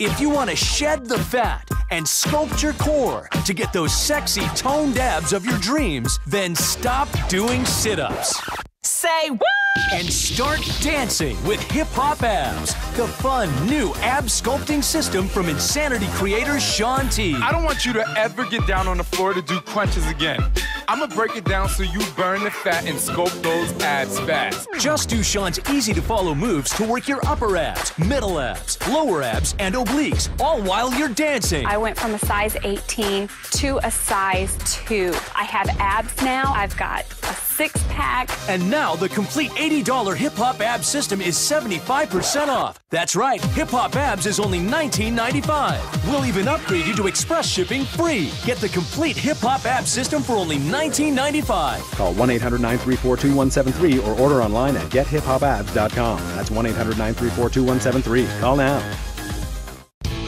If you want to shed the fat and sculpt your core to get those sexy toned abs of your dreams, then stop doing sit ups. Say what? And start dancing with Hip Hop Abs, the fun new ab sculpting system from Insanity creator Shaun T. I don't want you to ever get down on the floor to do crunches again. I'm gonna break it down so you burn the fat and sculpt those abs fast. Just do Shaun's easy to follow moves to work your upper abs, middle abs, lower abs, and obliques, all while you're dancing. I went from a size 18 to a size 2. I have abs now. I've got a six pack. And now the complete $80 Hip Hop Abs system is 75% off. That's right, Hip Hop Abs is only $19.95. We'll even upgrade you to express shipping free. Get the complete Hip Hop Abs system for only $19.95. Call 1 800 934 2173 or order online at gethiphopabs.com. That's 1 800 934 2173. Call now.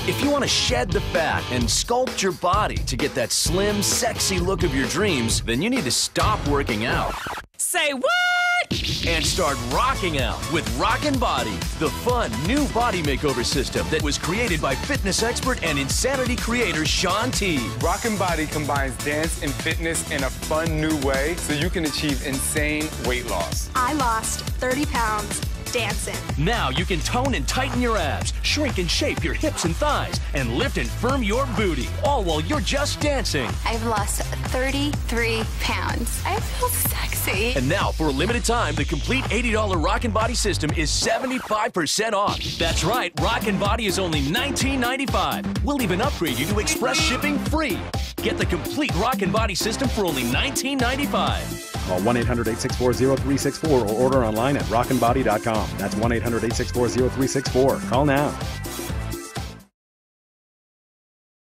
If you want to shed the fat and sculpt your body to get that slim, sexy look of your dreams, then you need to stop working out Say what? and start rocking out with Rockin' Body, the fun new body makeover system that was created by fitness expert and insanity creator Shaun T. Rockin' Body combines dance and fitness in a fun new way so you can achieve insane weight loss. I lost 30 pounds dancing. Now you can tone and tighten your abs, shrink and shape your hips and thighs, and lift and firm your booty, all while you're just dancing. I've lost 33 pounds. I feel sexy. And now, for a limited time, the complete $80 Rockin' Body system is 75% off. That's right, Rockin' Body is only $19.95. We'll even upgrade you to express shipping free. Get the complete Rockin' Body system for only $19.95. Call 1 800 864 0364 or order online at rockinbody.com. That's 1 800 864 0364. Call now.